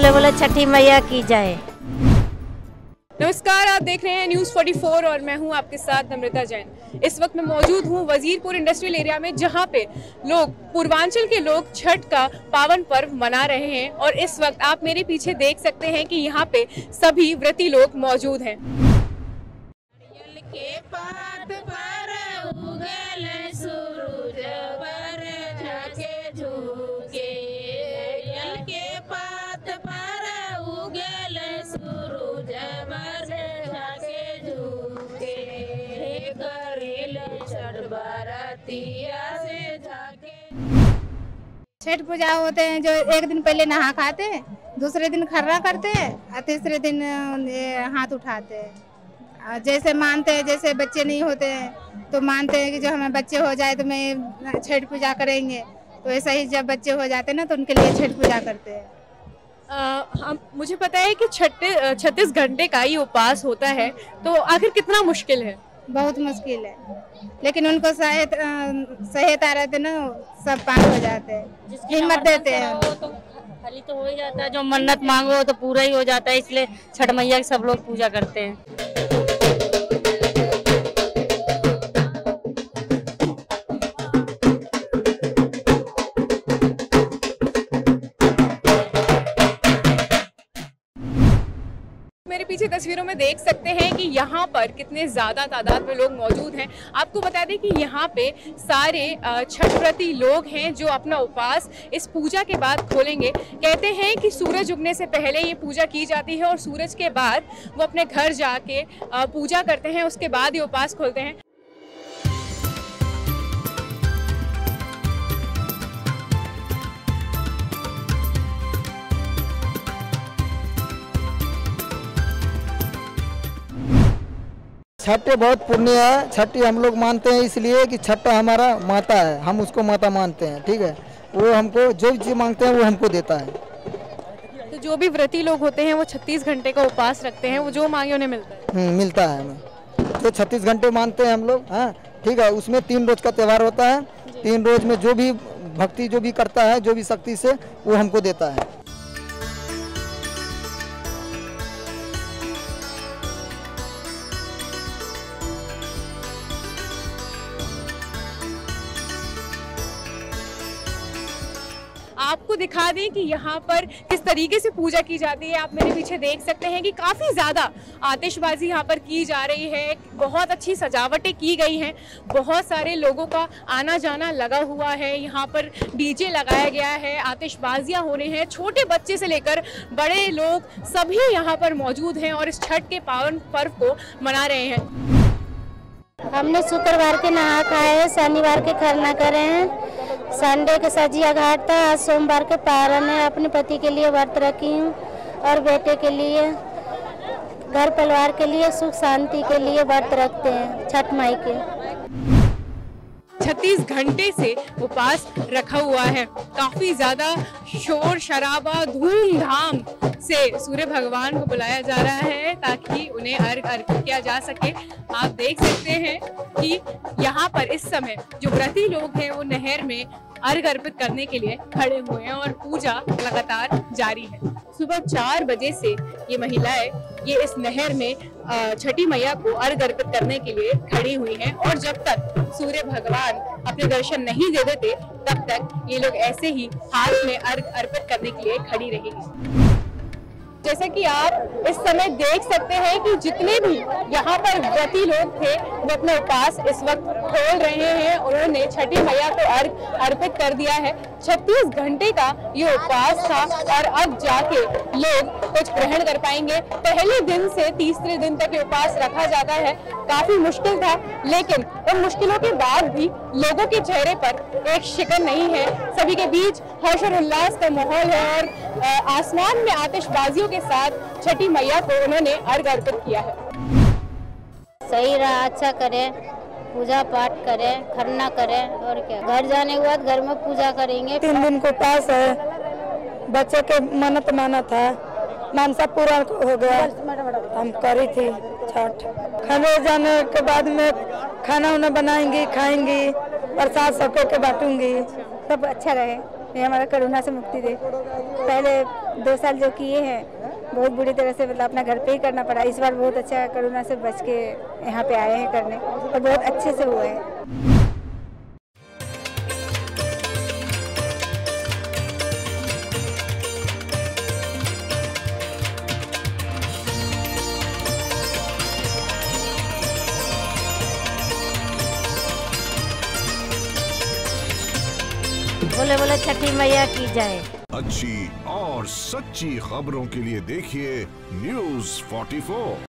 बोले बोले छठी मैया की जाए नमस्कार आप देख रहे हैं न्यूज़ 44 और मैं हूँ आपके साथ नम्रता जैन। इस वक्त मैं मौजूद हूँ वजीरपुर इंडस्ट्रियल एरिया में जहाँ पे लोग पूर्वांचल के लोग छठ का पावन पर्व मना रहे हैं और इस वक्त आप मेरे पीछे देख सकते हैं कि यहाँ पे सभी व्रती लोग मौजूद हैं। छठ पूजा होते हैं जो एक दिन पहले नहा खाते हैं, दूसरे दिन खर्रा करते हैं और तीसरे दिन हाथ उठाते हैं। जैसे मानते हैं, जैसे बच्चे नहीं होते हैं तो मानते हैं कि जो हमें बच्चे हो जाए तो मैं छठ पूजा करेंगे। तो ऐसा ही जब बच्चे हो जाते हैं ना तो उनके लिए छठ पूजा करते हैं। हम, मुझे पता है कि छत्तीस घंटे का ही उपवास होता है तो आखिर कितना मुश्किल है? बहुत मुश्किल है। लेकिन उनको सहायता रहते ना सब पार हो जाते हैं। हिम्मत देते हैं। तो खाली तो हो ही जाता है। जो मन्नत मांगो तो पूरा ही हो जाता है इसलिए छठ मैया की सब लोग पूजा करते हैं। मेरे पीछे तस्वीरों में देख सकते हैं कि यहाँ पर कितने ज़्यादा तादाद में लोग मौजूद हैं। आपको बता दें कि यहाँ पे सारे छठ व्रती लोग हैं जो अपना उपवास इस पूजा के बाद खोलेंगे। कहते हैं कि सूरज उगने से पहले ये पूजा की जाती है और सूरज के बाद वो अपने घर जाके पूजा करते हैं, उसके बाद ये उपवास खोलते हैं। छठ बहुत पुण्य है छठ हम लोग मानते हैं इसलिए कि छठ हमारा माता है हम उसको माता मानते हैं ठीक है? वो हमको जो भी चीज़ मांगते हैं वो हमको देता है। तो जो भी व्रती लोग होते हैं वो छत्तीस घंटे का उपवास रखते हैं वो जो मांगे उन्हें मिलता है। हम्म, मिलता है हमें। तो छत्तीस घंटे मानते हैं हम लोग हाँ ठीक है उसमें तीन रोज का त्यौहार होता है। तीन रोज में जो भी भक्ति जो भी करता है जो भी शक्ति से वो हमको देता है। आपको दिखा दें कि यहाँ पर किस तरीके से पूजा की जाती है। आप मेरे पीछे देख सकते हैं कि काफ़ी ज़्यादा आतिशबाजी यहाँ पर की जा रही है। बहुत अच्छी सजावटें की गई हैं। बहुत सारे लोगों का आना जाना लगा हुआ है। यहाँ पर डीजे लगाया गया है। आतिशबाजियाँ हो रही हैं। छोटे बच्चे से लेकर बड़े लोग सभी यहाँ पर मौजूद हैं और इस छठ के पावन पर्व को मना रहे हैं। हमने शुक्रवार के नहा खाए शनिवार के खरना करे हैं। संडे के सजिया घाट था, आज सोमवार के पारण है। अपने पति के लिए व्रत रखी हूँ और बेटे के लिए, घर परिवार के लिए सुख शांति के लिए व्रत रखते हैं, छठ माई के। छत्तीस घंटे से उपवास रखा हुआ है। काफ़ी ज़्यादा शोर शराबा, धूमधाम से सूर्य भगवान को बुलाया जा रहा है। उन्हें अर्घ अर्पित किया जा सके। आप देख सकते हैं कि यहाँ पर इस समय जो व्रती लोग हैं, वो नहर में अर्घ अर्पित करने के लिए खड़े हुए हैं और पूजा लगातार जारी है। सुबह चार बजे से ये महिलाएँ ये इस नहर में छठी मैया को अर्घ अर्पित करने के लिए खड़ी हुई हैं और जब तक सूर्य भगवान अपने दर्शन नहीं दे देते, तब तक ये लोग ऐसे ही हाथ में अर्घ अर्पित करने के लिए खड़ी रहेंगी। जैसा कि आप इस समय देख सकते हैं कि जितने भी यहाँ पर व्रती लोग थे, वो अपना उपवास इस वक्त खोल रहे हैं। उन्होंने छठी मैया को अर्घ अर्पित कर दिया है। 36 घंटे का ये उपवास था और अब जाके लोग कुछ ग्रहण कर पाएँगे। पहले दिन से तीसरे दिन तक ये उपवास रखा जाता है। काफ़ी मुश्किल था, लेकिन उन मुश्किलों के बाद भी लोगों के चेहरे पर एक शिकन नहीं है। सभी के बीच हर्ष और उल्लास का माहौल है और आसमान में आतिशबाजियों के साथ छठी मैया को उन्होंने अर्घ अर्पित किया है। सही रहा अच्छा करें। पूजा पाठ करें खरना करें और क्या। घर जाने के बाद घर में पूजा करेंगे। तीन दिन को पास है। बच्चे के मन्नत माना था मानसा पूरा हो गया। हम करी थी छठ। खाने जाने के बाद में खाना उना बनाएँगी खाएँगी प्रसाद सबको के बांटूँगी। सब अच्छा रहे। ये हमारा कोरोना से मुक्ति दे। पहले दो साल जो किए हैं बहुत बुरी तरह से मतलब अपना घर पे ही करना पड़ा। इस बार बहुत अच्छा कोरोना से बच के यहाँ पे आए हैं करने और बहुत अच्छे से हुए हैं। बोले बोले, छठी मैया की जाए अच्छी और सच्ची खबरों के लिए देखिए न्यूज़ 44